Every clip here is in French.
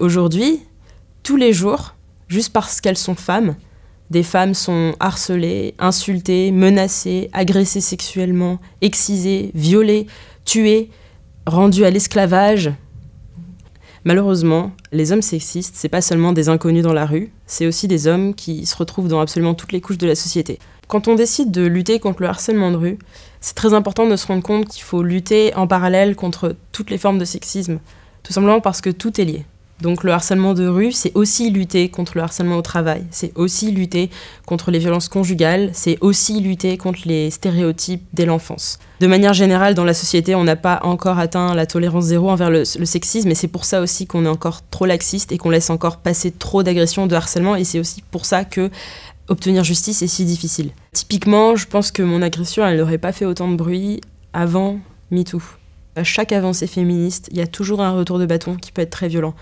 Aujourd'hui, tous les jours, juste parce qu'elles sont femmes, des femmes sont harcelées, insultées, menacées, agressées sexuellement, excisées, violées, tuées, rendues à l'esclavage. Malheureusement, les hommes sexistes, c'est pas seulement des inconnus dans la rue, c'est aussi des hommes qui se retrouvent dans absolument toutes les couches de la société. Quand on décide de lutter contre le harcèlement de rue, c'est très important de se rendre compte qu'il faut lutter en parallèle contre toutes les formes de sexisme, tout simplement parce que tout est lié. Donc le harcèlement de rue, c'est aussi lutter contre le harcèlement au travail, c'est aussi lutter contre les violences conjugales, c'est aussi lutter contre les stéréotypes dès l'enfance. De manière générale, dans la société, on n'a pas encore atteint la tolérance zéro envers le, sexisme, et c'est pour ça aussi qu'on est encore trop laxiste et qu'on laisse encore passer trop d'agressions, de harcèlement, et c'est aussi pour ça que obtenir justice est si difficile. Typiquement, je pense que mon agression, elle n'aurait pas fait autant de bruit avant MeToo. À chaque avancée féministe, il y a toujours un retour de bâton qui peut être très violent.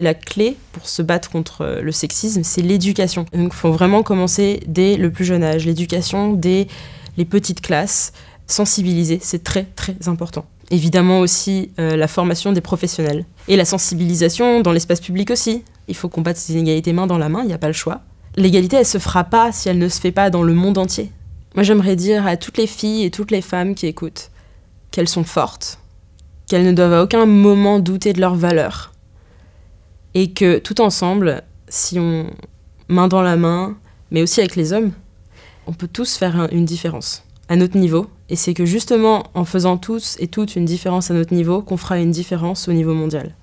La clé pour se battre contre euh, le sexisme, c'est l'éducation. Donc il faut vraiment commencer dès le plus jeune âge. L'éducation dès les petites classes, sensibiliser, c'est très très important. Évidemment aussi euh, la formation des professionnels et la sensibilisation dans l'espace public aussi. Il faut combattre ces inégalités main dans la main, il n'y a pas le choix. L'égalité, elle se fera pas si elle ne se fait pas dans le monde entier. Moi, j'aimerais dire à toutes les filles et toutes les femmes qui écoutent qu'elles sont fortes, qu'elles ne doivent à aucun moment douter de leur valeur, et que tout ensemble, si on main dans la main, mais aussi avec les hommes, on peut tous faire une différence à notre niveau. Et c'est que justement en faisant tous et toutes une différence à notre niveau qu'on fera une différence au niveau mondial.